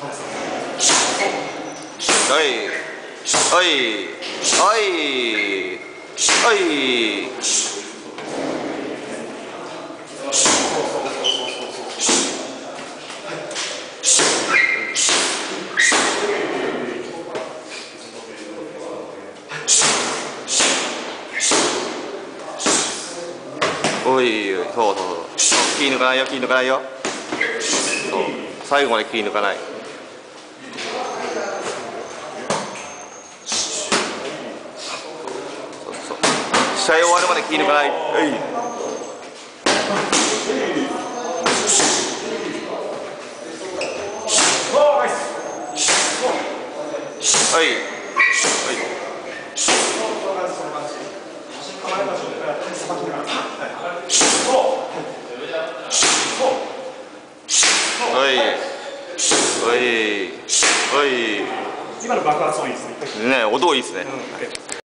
はい。はい。はい。はい。おいおいそうそうそう。気抜かないよ気抜かないよ。そう。最後まで気抜かないそうそう試合終わるまで気抜かないはい。はい。はい。はい。はい。はい。今の爆発音いいですね。ね音いいですね、うん